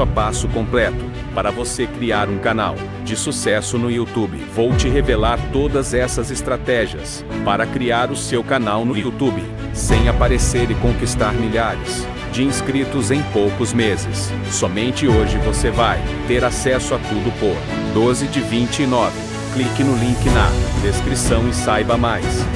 passo a passo completo para você criar um canal de sucesso no YouTube. Vou te revelar todas essas estratégias para criar o seu canal no YouTube, sem aparecer e conquistar milhares de inscritos em poucos meses. Somente hoje você vai ter acesso a tudo por 12 de 29. Clique no link na descrição e saiba mais.